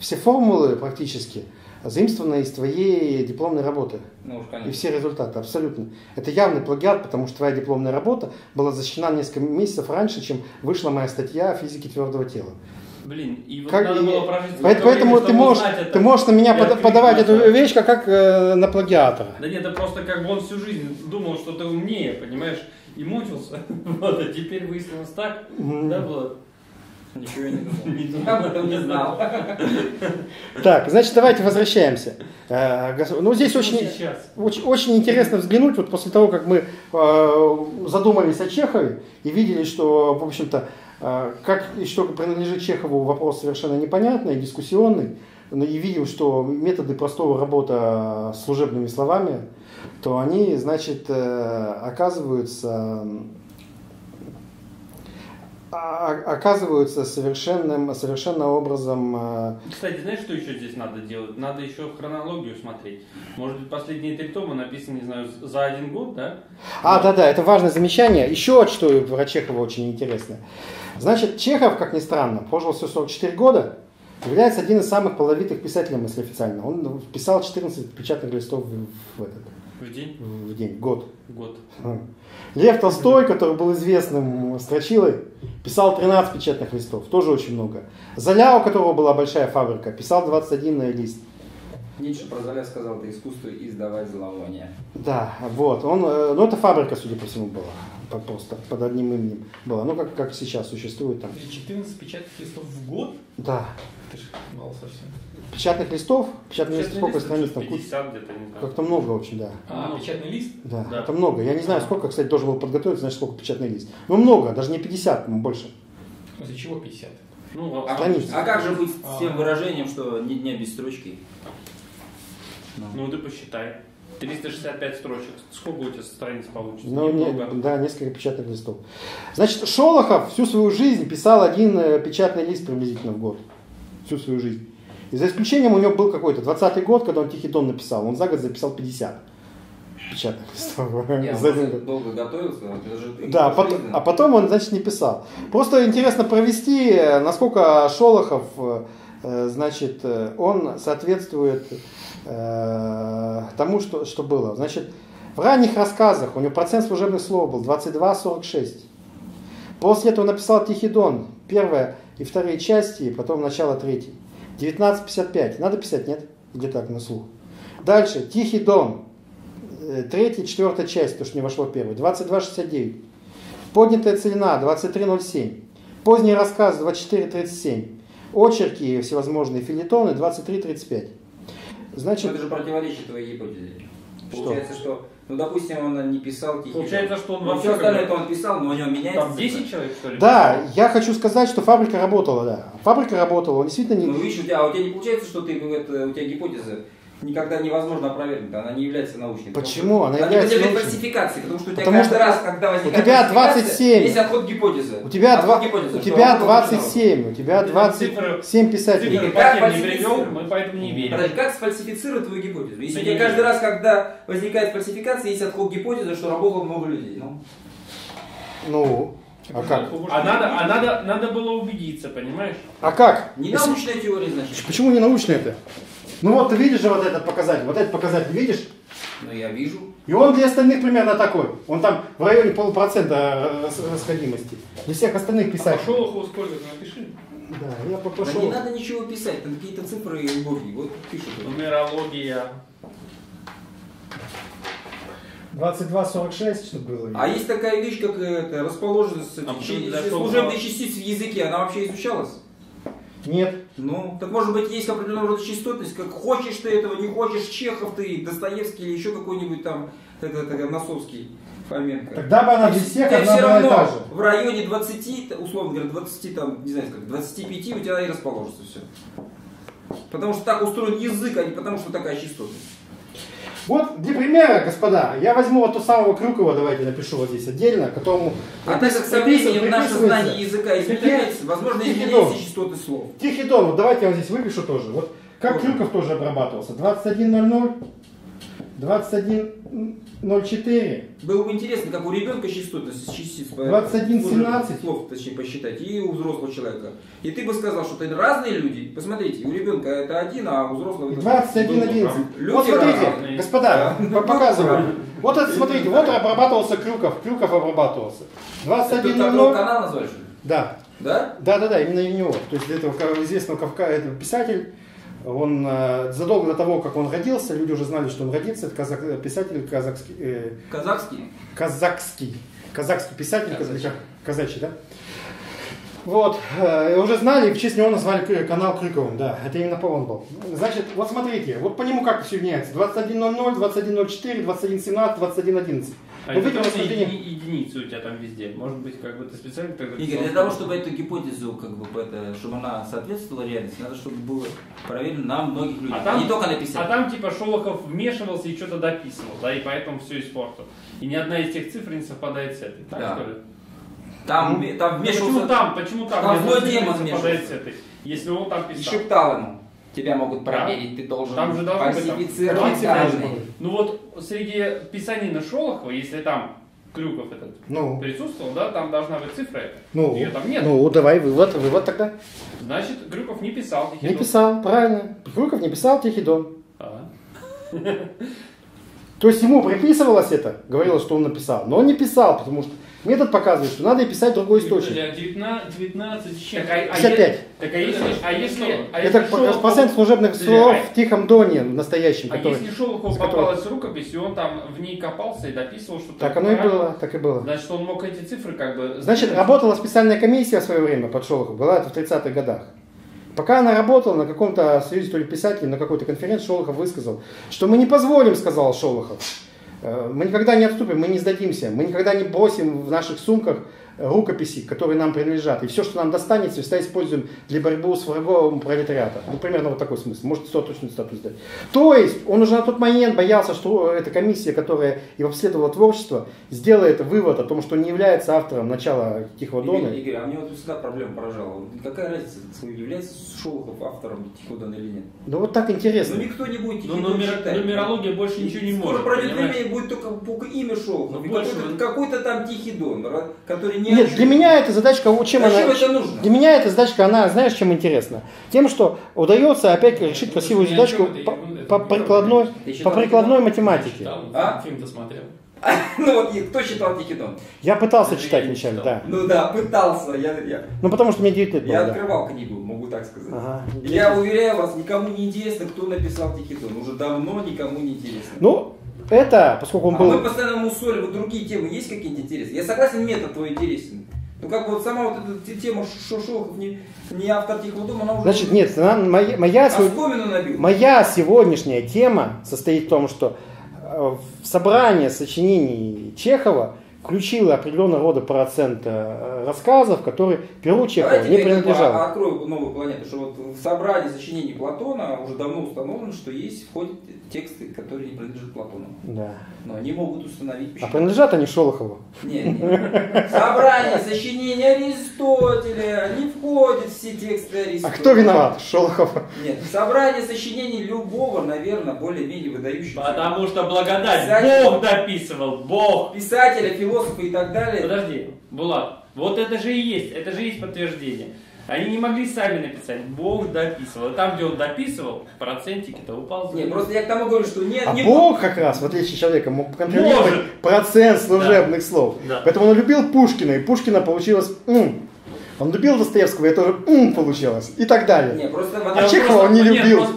Speaker 1: все формулы практически заимствованы из твоей дипломной работы.
Speaker 3: Ну уж,
Speaker 1: И
Speaker 3: конечно.
Speaker 1: все результаты, абсолютно. Это явный плагиат, потому что твоя дипломная работа была защищена несколько месяцев раньше, чем вышла моя статья о физике твердого тела.
Speaker 4: Блин, и вот
Speaker 1: Как-
Speaker 4: надо
Speaker 1: и-
Speaker 4: было прожить
Speaker 1: Поэтому
Speaker 4: времени,
Speaker 1: ты можешь,
Speaker 4: это.
Speaker 1: ты можешь на меня
Speaker 4: И
Speaker 1: подавать эту вещь как, как э, на плагиатора.
Speaker 4: Да нет, это просто как бы он всю жизнь думал, что ты умнее, понимаешь, и мучился. Вот, а теперь выяснилось так,
Speaker 1: Мгм.
Speaker 4: да, было?
Speaker 3: Ничего я не думал. Я об этом не знал.
Speaker 1: Так, значит, давайте возвращаемся. Э, Ну, здесь
Speaker 4: Ну,
Speaker 1: очень, очень, очень интересно взглянуть, вот после того, как мы э, задумались о Чехове и видели, что, в общем-то, э, как и что принадлежит Чехову, вопрос совершенно непонятный, дискуссионный, но и видим, что методы простого работы с служебными словами, то они, значит, оказываются оказываются совершенным, совершенно образом э,
Speaker 4: Кстати, знаешь, что еще здесь надо делать? Надо еще хронологию смотреть. Может быть, последние три тома написаны, не знаю, за один год, да?
Speaker 1: А, да, да, это важное замечание. Еще что про Чехова очень интересно. Значит, Чехов, как ни странно, прожил всего 44 года, является один из самых половитых писателей, если официально. Он писал 14 печатных листов в, в этот,
Speaker 4: В день?
Speaker 1: в день, год.
Speaker 4: Год.
Speaker 1: Лев Толстой, который был известным строчилой, писал 13 печатных листов, тоже очень много. Золя, у которого была большая фабрика, писал 21 лист.
Speaker 3: Ницше про Золя сказал, это искусство издавать зловоние.
Speaker 1: Да, вот. Он, э, ну, это фабрика, судя по всему, была. Просто под одним именем была. Ну, как, как сейчас существует там.
Speaker 5: 14 печатных листов в год?
Speaker 1: Да.
Speaker 5: Это ж мало совсем.
Speaker 1: Печатных листов, печатных листов, сколько страниц там?
Speaker 4: 50 где-то, не знаю.
Speaker 1: Как-то много очень, да.
Speaker 5: А,
Speaker 4: Ну,
Speaker 5: печатный лист?
Speaker 1: Да,
Speaker 4: Да.
Speaker 1: это много. Я не знаю, сколько, кстати, должен был подготовиться, знаешь, сколько печатный лист. Ну, много, даже не 50, ну, больше.
Speaker 5: В смысле, чего 50?
Speaker 4: Ну,
Speaker 3: А,
Speaker 1: Страниц.
Speaker 3: а как же быть с тем
Speaker 5: А.
Speaker 3: выражением, что ни дня без строчки?
Speaker 4: ну ты посчитай. 365 строчек. Сколько у тебя страниц получится?
Speaker 1: Ну, не-
Speaker 4: Немного.
Speaker 1: да, несколько печатных листов. Значит, Шолохов всю свою жизнь писал один э, печатный лист приблизительно в год. Всю свою жизнь. И за исключением у него был какой-то 20-й год, когда он Тихий Дон написал. Он за год записал 50 печатных листов.
Speaker 3: Долго готовился, это же
Speaker 1: Да, пот- а потом он, значит, не писал. Просто интересно провести, э, насколько Шолохов, э, э, значит, он соответствует э, тому, что, что было. Значит, в ранних рассказах у него процент служебных слов был 22-46. После этого написал Тихий Дон, первая и вторые части, и потом начало третьей. 19.55. Надо писать, нет? Где так, на слух. Дальше, Тихий Дон, э, третья, четвертая часть, то, что не вошло в первую, 22.69. Поднятая целина 23.07. Поздний рассказ 24.37. очерки, всевозможные филитоны 23-35.
Speaker 3: Но
Speaker 1: Значит,
Speaker 3: это же противоречит твоей гипотезе.
Speaker 1: Что?
Speaker 3: Получается, что, ну, допустим, он не писал тихий
Speaker 4: Получается, что он
Speaker 3: Ну,
Speaker 4: вообще
Speaker 3: все остальное это он писал, но у него меняется.
Speaker 4: Там
Speaker 3: цифра.
Speaker 4: 10 человек, что ли?
Speaker 1: да, я хочу сказать, что фабрика работала, да. Фабрика работала, он действительно не...
Speaker 3: Ну, видишь, у тебя, а у тебя не получается, что ты, это, у тебя гипотеза никогда невозможно опровергнуть, она не является научной.
Speaker 1: Почему? Она
Speaker 3: Она
Speaker 1: является
Speaker 3: не
Speaker 1: научной.
Speaker 3: фальсификации, потому что у тебя
Speaker 1: Потому
Speaker 3: каждый
Speaker 1: что
Speaker 3: раз, когда возникает
Speaker 1: у тебя
Speaker 3: фальсификация,
Speaker 1: 27.
Speaker 3: есть отход гипотезы.
Speaker 1: У тебя,
Speaker 3: Отход
Speaker 1: два,
Speaker 3: гипотезы,
Speaker 1: у тебя
Speaker 3: он должен
Speaker 1: 27, у тебя
Speaker 4: Цифры-
Speaker 1: 27 писателей.
Speaker 4: Цифры
Speaker 3: как фальсифицировать?
Speaker 4: мы поэтому не верим.
Speaker 3: Подожди, как сфальсифицировать твою гипотезу? Если у тебя каждый раз, когда возникает фальсификация, есть отход гипотезы, что работало много людей. Ну,
Speaker 1: Ну, а как?
Speaker 4: А надо, а надо, надо было убедиться, понимаешь?
Speaker 1: А как?
Speaker 3: не
Speaker 1: Если-
Speaker 3: научная теория, значит.
Speaker 1: Почему не научно это? Ну вот ты видишь же вот этот показатель, вот этот показатель видишь?
Speaker 3: Ну, я вижу.
Speaker 1: И он для остальных примерно такой. Он там в районе полупроцента рас- расходимости. Для всех остальных
Speaker 4: А
Speaker 1: писателей.
Speaker 4: по Шолохову сколько напиши?
Speaker 1: Да, я
Speaker 3: Да
Speaker 1: пошел.
Speaker 3: не надо ничего писать, там какие-то цифры и боги. Вот пишут.
Speaker 4: Нумерология.
Speaker 1: 22-46, чтобы было.
Speaker 3: А есть такая вещь, как это, расположенность
Speaker 4: А почему
Speaker 3: чи-
Speaker 4: ты зашел
Speaker 3: служебных
Speaker 4: в-
Speaker 3: частиц в языке, она вообще изучалась?
Speaker 1: Нет.
Speaker 3: Ну, так может быть есть определенного рода частотность, как хочешь ты этого, не хочешь, Чехов ты, Достоевский или еще какой-нибудь там, это, это, Носовский, Фоменко.
Speaker 1: Тогда бы она для всех одна
Speaker 3: все равно
Speaker 1: та же.
Speaker 3: в районе 20, условно говоря, 20, там, не знаю, как, 25 у тебя и расположится все. Потому что так устроен язык, а не потому что такая частотность.
Speaker 1: Вот для примера, господа, я возьму вот ту самого Крюкова, давайте напишу вот здесь отдельно, которому...
Speaker 3: А так как со временем наше знание языка изменяется, возможно, изменяются частоты слов.
Speaker 1: Тихий дон, вот давайте я вот здесь выпишу тоже. Вот как. Крюков тоже обрабатывался. 21.00, 21.04,
Speaker 3: Было бы интересно, как у ребенка частотность частиц по-
Speaker 1: 21,
Speaker 3: слов,
Speaker 1: 17.
Speaker 3: слов, точнее, посчитать, и у взрослого человека. И ты бы сказал, что это разные люди. Посмотрите, у ребенка это один, а у взрослого это
Speaker 1: 21.11.
Speaker 3: Люди
Speaker 1: Вот смотрите,
Speaker 3: разные.
Speaker 1: господа, по- показываю. Вот это, смотрите, вот обрабатывался Крюков, Крюков обрабатывался.
Speaker 3: Это такой
Speaker 1: 21.00,
Speaker 3: канал назвали, что ли?
Speaker 1: да,
Speaker 3: Да?
Speaker 1: Да, да, да, именно у него. То есть для этого известного Кавка, этого писатель, он э, задолго до того, как он родился, люди уже знали, что он родится, это казак- писатель казахский, э,
Speaker 3: Казахский?
Speaker 1: казахский, казахский писатель,
Speaker 3: Казачий.
Speaker 1: казачий, да? Вот, э, уже знали, в честь него назвали канал Крюковым, да, это именно по он был. Значит, вот смотрите, вот по нему как все меняется. 21.00, 21.04, 21.17, 21.11.
Speaker 4: А
Speaker 1: Ну,
Speaker 4: это
Speaker 1: расхождение-
Speaker 4: еди- единицы у тебя там везде. Может быть, как бы ты специально тогда
Speaker 3: Игорь, для того, чтобы эту гипотезу, как бы, это, чтобы она соответствовала реальности, надо, чтобы было проверено на многих людях.
Speaker 4: А там-
Speaker 3: не только написать.
Speaker 4: А там типа Шолохов вмешивался и что-то дописывал, да, и поэтому все испортил. И ни одна из тех цифр не совпадает с этой. Так
Speaker 3: Да.
Speaker 4: что ли?
Speaker 3: Там,
Speaker 1: Ну,
Speaker 3: там
Speaker 4: Почему
Speaker 3: вмешивался
Speaker 4: там, почему там,
Speaker 3: Там злой демон вмешивался.
Speaker 4: с этой? Если он там
Speaker 3: и
Speaker 4: писал.
Speaker 3: шептал ему. Тебя могут проверить, ты должен
Speaker 4: Там же должны быть там-
Speaker 3: фальсифицировать данные.
Speaker 4: Ну вот среди писаний на Шолохова, если там Крюков этот
Speaker 1: Ну,
Speaker 4: присутствовал, да, там должна быть цифра эта.
Speaker 1: ну,
Speaker 4: Ее там нет.
Speaker 1: ну, давай вывод, вывод тогда.
Speaker 4: Значит, Крюков не писал.
Speaker 1: Не
Speaker 4: Тихий
Speaker 1: писал, правильно. Крюков не писал Тихий Дон.
Speaker 4: Дон. А.
Speaker 1: То есть ему приписывалось это, говорилось, что он написал, но он не писал, потому что метод показывает, что надо писать другой источник.
Speaker 5: Подожди, а 19, 19 с чем?
Speaker 4: Так, а, а
Speaker 1: 55.
Speaker 4: е- так а если, а если, а
Speaker 1: Это
Speaker 4: если Шолохов-
Speaker 1: процент служебных слов
Speaker 4: а-
Speaker 1: в Тихом Доне, в настоящем,
Speaker 4: А
Speaker 1: который...
Speaker 4: если Шолохову
Speaker 1: с которым-
Speaker 4: попалась рукопись, и он там в ней копался и дописывал что-то.
Speaker 1: Так оно и было, так и было.
Speaker 4: Значит, он мог эти цифры как бы...
Speaker 1: Значит, работала специальная комиссия в свое время под Шолохов, была это в 30-х годах. Пока она работала на каком-то союзе то ли писателей, на какой-то конференции, Шолохов высказал, что мы не позволим, сказал Шолохов, мы никогда не отступим, мы не сдадимся, мы никогда не бросим в наших сумках рукописи, которые нам принадлежат. И все, что нам достанется, всегда используем для борьбы с врагом пролетариата. Ну, примерно вот такой смысл. Может, 100 точно статус дать. То есть, он уже на тот момент боялся, что эта комиссия, которая и обследовала творчество, сделает вывод о том, что он не является автором начала Тихого Дона.
Speaker 3: Игорь, Игорь, а мне вот всегда проблема поражала. Какая разница, является Шолохов автором Тихого Дона или нет?
Speaker 1: Ну вот так интересно.
Speaker 3: Ну никто не будет
Speaker 4: Ну,
Speaker 3: Тихий Дон
Speaker 4: нумер-
Speaker 3: читать.
Speaker 4: нумерология больше ничего не
Speaker 3: Скоро
Speaker 4: может,
Speaker 3: пройдет
Speaker 4: понимаешь?
Speaker 3: время будет только, только имя Шолохов.
Speaker 4: Ну,
Speaker 3: какой-то, какой-то там Тихий Дон, который не о
Speaker 1: Нет, для меня эта задачка, чем
Speaker 3: Зачем
Speaker 1: она...
Speaker 3: это нужно?
Speaker 1: Для меня эта задачка, она, знаешь, чем интересна? Тем, что удается опять решить красивую задачку по, по прикладной, по прикладной математике.
Speaker 5: Читал,
Speaker 3: А?
Speaker 5: фильм досмотрел.
Speaker 3: Ну вот кто читал Тихий Дон?
Speaker 1: Я пытался
Speaker 5: Я
Speaker 1: читать вначале, да.
Speaker 3: Ну да, пытался. Я, я,
Speaker 1: Ну потому что мне 9 лет было,
Speaker 3: я
Speaker 1: да.
Speaker 3: открывал книгу, могу так сказать.
Speaker 1: Ага.
Speaker 3: Я уверяю вас, никому не интересно, кто написал Тихий Дон. Уже давно никому не интересно.
Speaker 1: Ну, это, поскольку он
Speaker 3: А мы
Speaker 1: был...
Speaker 3: постоянно мусолим, вот другие темы есть какие-нибудь интересные? Я согласен, метод твой интересен. Ну как бы вот сама вот эта те- тема Ш- Шолохов не, не автор Тихого дома, она уже
Speaker 1: Значит, нет, на- моя, моя, сего-
Speaker 3: оскомину набил.
Speaker 1: моя сегодняшняя тема состоит в том, что э, в собрание сочинений Чехова включила определенного рода процент э, рассказов, которые Перу Чехова не
Speaker 3: я
Speaker 1: принадлежал.
Speaker 3: открою новую планету, что вот в собрании сочинений Платона уже давно установлено, что есть входят тексты, которые не принадлежат Платону.
Speaker 1: Да.
Speaker 3: Но они могут установить
Speaker 1: А
Speaker 3: почему.
Speaker 1: принадлежат они Шолохову?
Speaker 3: Не, не. Собрание сочинений Аристотеля, они входят все тексты
Speaker 1: А
Speaker 3: Аристотеля.
Speaker 1: кто виноват? Шолохов.
Speaker 3: Нет, собрание сочинений любого, наверное, более-менее выдающегося
Speaker 4: Потому что благодать
Speaker 3: Писатель.
Speaker 4: Бог дописывал, Бог.
Speaker 3: писателя, философа и так далее.
Speaker 4: Подожди, Булат, вот это же и есть, это же и есть подтверждение. Они не могли сами написать, Бог дописывал. И там, где он дописывал, процентики-то упал.
Speaker 3: Не, просто я к тому говорю, что нет,
Speaker 1: А
Speaker 3: не
Speaker 1: Бог как раз, в отличие от человека, мог контролировать
Speaker 4: Может.
Speaker 1: процент служебных слов.
Speaker 4: Да.
Speaker 1: Поэтому он любил Пушкина, и Пушкина получилось «м». Он любил Достоевского, и тоже «м» получилось. И так далее.
Speaker 3: Не, просто
Speaker 1: А Чехова он не
Speaker 4: Нет,
Speaker 1: любил.
Speaker 4: Просто,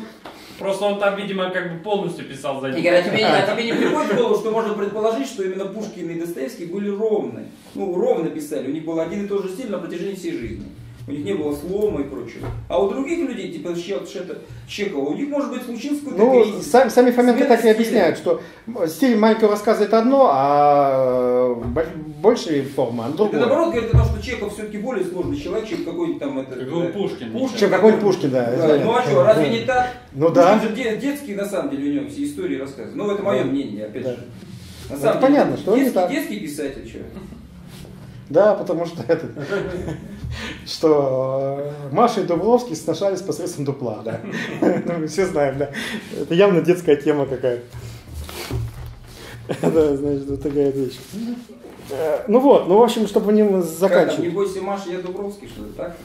Speaker 4: просто он там, видимо, как бы полностью писал за ним.
Speaker 3: Игорь, а тебе, а тебе не приходит в голову, что можно предположить, что именно Пушкин и Достоевский были ровны? Ну, ровно писали, у них был один и тот же стиль на протяжении всей жизни. У них не было слома и прочего. А у других людей, типа Чехова, у них, может быть, случился какой-то
Speaker 1: Ну,
Speaker 3: кризис.
Speaker 1: сами, сами Фоменко так и
Speaker 3: стиля.
Speaker 1: объясняют, что стиль маленького рассказа это одно, а бо- большая форма, а
Speaker 3: Это
Speaker 1: другое.
Speaker 3: наоборот говорит о том, что Чехов все-таки более сложный человек, чем какой-нибудь там это,
Speaker 4: Как
Speaker 3: э,
Speaker 4: Пушкин.
Speaker 3: Пушкин.
Speaker 1: Чем какой-нибудь Пушкин, да.
Speaker 3: Да, ну а что, разве не так?
Speaker 1: Ну
Speaker 3: Пушкин
Speaker 1: да.
Speaker 3: же де- детский, на самом деле, у него все истории рассказывают. Ну, это мое
Speaker 1: Да.
Speaker 3: мнение, опять
Speaker 1: Да.
Speaker 3: же. На
Speaker 1: Это
Speaker 3: самом деле,
Speaker 1: понятно, что он не
Speaker 3: детский,
Speaker 1: так.
Speaker 3: детский писатель, что?
Speaker 1: Да, потому что это, что э, Маша и Дубровский сношались посредством дупла, да. Ну, мы все знаем, да. Это явно детская тема какая-то. Да, значит, вот такая вещь. Э, Ну вот, ну в общем, чтобы не
Speaker 3: Как там, не
Speaker 1: заканчивать.
Speaker 3: бойся Маша, я Дубровский, что ли, так?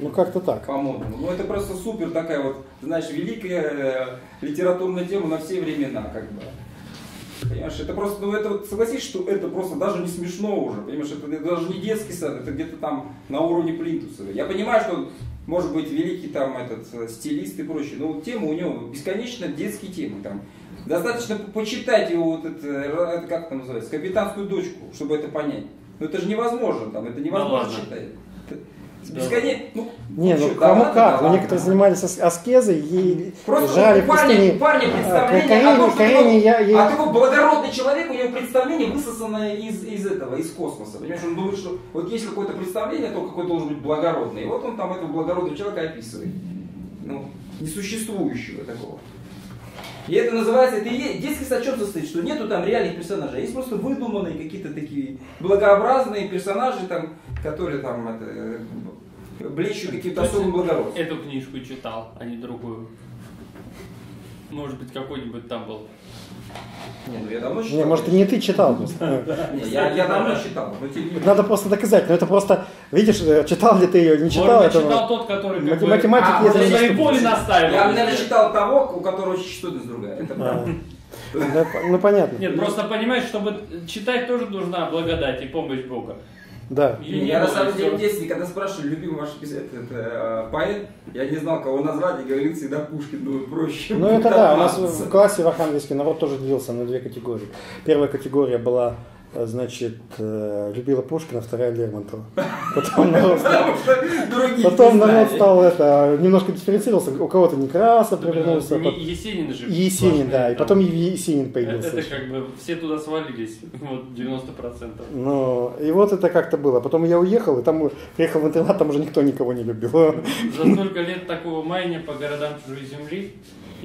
Speaker 1: Ну как-то так.
Speaker 3: По-моему. Ну это просто супер такая вот, знаешь, великая э, литературная тема на все времена, как бы. Понимаешь, это просто, ну это вот согласись, что это просто даже не смешно уже, понимаешь, это даже не детский сад, это где-то там на уровне плинтуса. Я понимаю, что может быть великий там этот э, стилист и прочее, но вот тема у него бесконечно детские темы там. Достаточно по- почитать его вот это, э, это как это называется, капитанскую дочку, чтобы это понять. Но это же невозможно там, это невозможно
Speaker 4: ладно.
Speaker 3: читать. Бесконечно. Ну,
Speaker 1: Не, ну
Speaker 3: да
Speaker 1: кому как. Ну,
Speaker 3: ладно.
Speaker 1: некоторые занимались ас- аскезой и
Speaker 3: Просто
Speaker 1: жали
Speaker 3: у
Speaker 1: в
Speaker 3: парня,
Speaker 1: пустыне. А,
Speaker 3: представление
Speaker 1: Каренин-
Speaker 3: о том, что такой-
Speaker 1: я- я-
Speaker 3: а такой благородный человек, у него представление высосанное из, из этого, из космоса. Понимаешь, он думает, что вот есть какое-то представление, то какой должен быть благородный. И вот он там этого благородного человека описывает. Ну, несуществующего такого. И это называется, это и детский чем состоит, что нету там реальных персонажей, а есть просто выдуманные какие-то такие благообразные персонажи, там, которые там это, блещут каким-то особым благородством.
Speaker 4: Эту книжку читал, а не другую. Может быть, какой-нибудь там был.
Speaker 3: Не, ну я давно читал.
Speaker 1: Не, может, и не ты читал просто.
Speaker 3: Не, я, я давно читал, но тем не менее.
Speaker 1: Надо просто доказать. Но это просто, видишь, э, читал ли ты ее, не читал
Speaker 4: Может
Speaker 1: этого.
Speaker 4: читал тот, который как
Speaker 1: Мат-
Speaker 4: бы,
Speaker 1: математики
Speaker 4: а,
Speaker 1: есть
Speaker 4: на
Speaker 1: разные
Speaker 4: своей
Speaker 1: штуки.
Speaker 4: воле настаивал.
Speaker 3: Я, наверное, читал того, у которого частотность другая. Это правда.
Speaker 1: да, Ну, понятно.
Speaker 4: Нет, просто понимаешь, чтобы читать тоже нужна благодать и помощь Бога.
Speaker 1: Да.
Speaker 4: Не
Speaker 3: Я на самом
Speaker 4: и
Speaker 3: деле в детстве, когда спрашивали, любимый ваш писатель, это, э, поэт, я не знал, кого назвать, и говорил всегда Пушкин, думаю, проще.
Speaker 1: Ну это да, у нас в классе в Архангельске народ тоже делился на две категории. Первая категория была, значит, э, любила Пушкина, вторая Лермонтова. Потом народ стал, потом народ стал это, немножко дифференцировался, у кого-то Некрасов привернулся,
Speaker 4: Например,
Speaker 1: пот-
Speaker 4: Есенин же.
Speaker 1: и Есенин, да, и потом Есенин
Speaker 4: Это,
Speaker 1: появился.
Speaker 4: это как бы все туда свалились, вот 90%.
Speaker 1: Ну, и вот это как-то было. Потом я уехал, и там приехал в интернат, там уже никто никого не любил.
Speaker 4: За столько лет такого майня по городам чужой земли,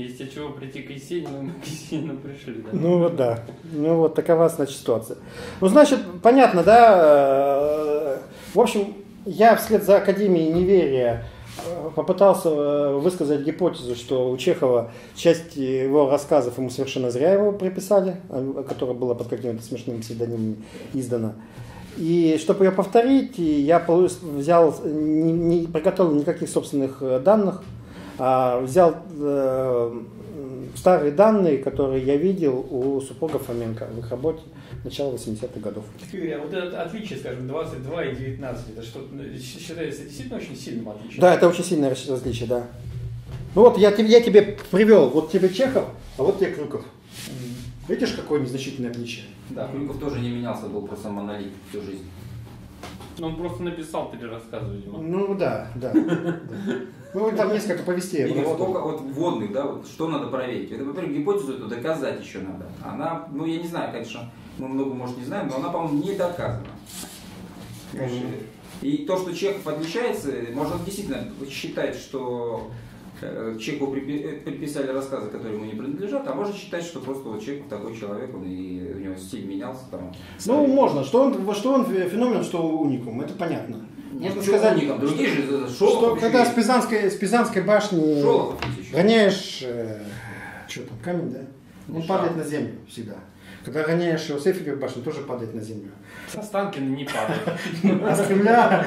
Speaker 4: от чего прийти к Есенину, мы к Есенину пришли. Да?
Speaker 1: Ну вот да. Ну вот такова, значит, ситуация. Ну, значит, понятно, да. э, В общем, я вслед за Академией неверия э, попытался э, высказать гипотезу, что у Чехова часть его рассказов ему совершенно зря его приписали, которая была под какими-то смешными псевдонимами издана. И чтобы ее повторить, я взял, не, не приготовил никаких собственных данных, взял э, старые данные, которые я видел у супруга Фоменко в их работе начала 80-х годов.
Speaker 5: Юрий, а вот это отличие, скажем, 22 и 19, это что, ну, считается действительно очень сильным отличием?
Speaker 1: Да, это очень сильное раз- различие, да. Ну вот я, тебе- я тебе привел, вот тебе Чехов, а вот тебе Крюков. Видишь, какое незначительное отличие?
Speaker 3: Да, Крюков тоже не менялся, был просто монолит всю жизнь.
Speaker 4: Ну, Он просто написал три рассказа, видимо.
Speaker 1: Ну да, да. Ну там несколько повестей. Обработал.
Speaker 3: сколько вот вводных, да, вот что надо проверить? Это, во-первых, гипотезу эту доказать еще надо. Она, ну я не знаю, конечно, мы много, может, не знаем, но она, по-моему, не доказана. И то, что Чехов отличается, можно действительно считать, что э, припи- э, приписали рассказы, которые ему не принадлежат, а можно считать, что просто вот Чехов такой человек, он и у него стиль менялся там.
Speaker 1: Ну, можно. Что он, что он феномен, что уникум, это понятно.
Speaker 3: Нет,
Speaker 1: Можно сказать,
Speaker 3: уникам, другие же,
Speaker 1: Что
Speaker 3: Шолохов еще
Speaker 1: когда с
Speaker 3: есть.
Speaker 1: Пизанской, с Пизанской башни
Speaker 3: Шолохов
Speaker 1: гоняешь, э, что там, камень, да? Он
Speaker 3: Шар.
Speaker 1: падает на землю всегда. Когда гоняешь его с Эйфелевой башни, тоже падает на землю.
Speaker 4: Со Станкина не падает.
Speaker 1: А с Кремля,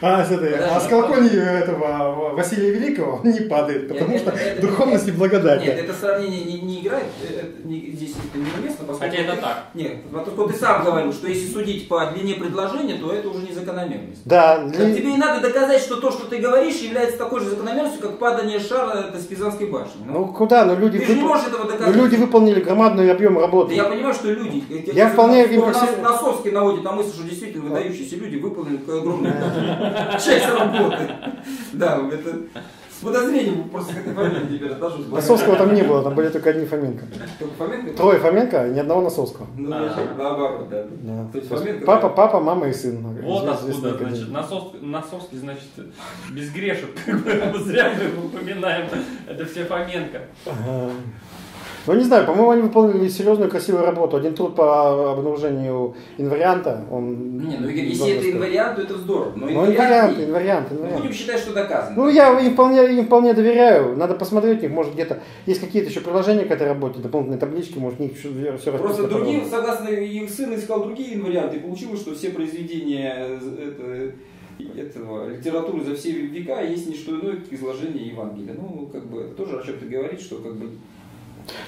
Speaker 1: а с, этой, а с колокольни этого Василия Великого не падает, потому что духовность и благодать.
Speaker 3: Нет, это сравнение не, не играет, э, не- здесь это неуместно, поскольку...
Speaker 4: Хотя это так.
Speaker 3: Нет, поскольку ты сам говорил, что если судить по длине предложения, то это уже не закономерность.
Speaker 1: Да,
Speaker 3: тебе и надо доказать, что то, что ты говоришь, является такой же закономерностью, как падание шара это с Пизанской башни. Ну,
Speaker 1: ну куда, ну люди,
Speaker 3: ты же не
Speaker 1: выпол-
Speaker 3: можешь этого
Speaker 1: ну,
Speaker 3: доказать.
Speaker 1: люди выполнили громадный объем работы.
Speaker 3: Я понимаю, что люди...
Speaker 1: Я вполне им
Speaker 3: Нас- Носовский наводит на мысль, что действительно выдающиеся люди выполнили огромную часть работы. Да, это с подозрением просто к этой фамилии теперь отношусь.
Speaker 1: Носовского там не было, там были только одни Фоменко.
Speaker 3: Только Фоменко?
Speaker 1: Трое Фоменко, и ни одного Носовского.
Speaker 3: Ну,
Speaker 4: А.
Speaker 3: наоборот, да. То есть Фоменко,
Speaker 1: Папа, папа, мама и сын.
Speaker 4: Вот откуда, значит, Носовский, значит, без грешек, зря мы упоминаем, это все Фоменко.
Speaker 1: Ну, не знаю, по-моему, они выполнили серьезную, красивую работу. Один труд по обнаружению инварианта, он...
Speaker 3: Не, ну Игорь, если это инвариант, то это здорово. Но
Speaker 1: Ну,
Speaker 3: инвариант,
Speaker 1: инвариант,
Speaker 3: не-
Speaker 1: инвариант,
Speaker 3: мы
Speaker 1: инвариант.
Speaker 3: будем считать, что доказано.
Speaker 1: Ну, я им вполне, им вполне доверяю. Надо посмотреть у них, может, где-то есть какие-то еще приложения к этой работе, дополнительные таблички, может, них все,
Speaker 3: Просто другие, согласно их сын искал другие инварианты, и получилось, что все произведения э, это- этого, литературы за все века есть не что иное, как изложение Евангелия. Ну, как бы, это тоже о чем-то говорит, что как бы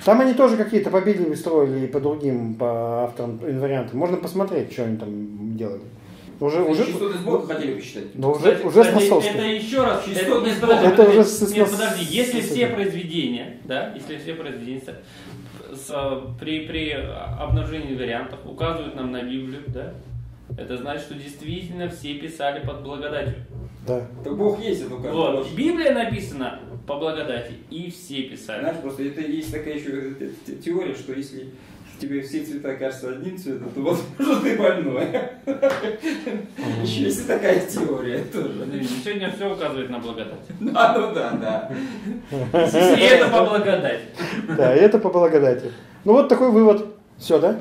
Speaker 1: Там они тоже какие-то победили, строили по другим, по авторам инвариантам. Можно посмотреть, что они там делали. Уже, уже,
Speaker 3: частоты сборка хотели посчитать.
Speaker 1: ну, уже,
Speaker 4: Кстати,
Speaker 1: уже с
Speaker 4: кстати,
Speaker 1: Носовским.
Speaker 4: Это еще раз, это, нет,
Speaker 3: сбор.
Speaker 4: подожди,
Speaker 1: Это
Speaker 4: подожди,
Speaker 1: уже с-
Speaker 4: нет,
Speaker 1: с-
Speaker 4: подожди, если
Speaker 1: с-
Speaker 4: все
Speaker 1: с-
Speaker 4: произведения, да, если все произведения с- с- при, при обнаружении вариантов указывают нам на Библию, да, это значит, что действительно все писали под благодатью.
Speaker 1: Да.
Speaker 3: Так Бог есть, это как
Speaker 4: Вот. Библия написана по благодати, и все писали.
Speaker 3: Знаешь, просто это есть такая еще э, те- теория, что если тебе все цвета кажутся одним цветом, то возможно ты больной. Еще есть такая теория тоже.
Speaker 4: Сегодня все указывает на благодать.
Speaker 3: Да, ну да, да.
Speaker 4: И это по благодати.
Speaker 1: Да, и это по благодати. Ну вот такой вывод. Все, да?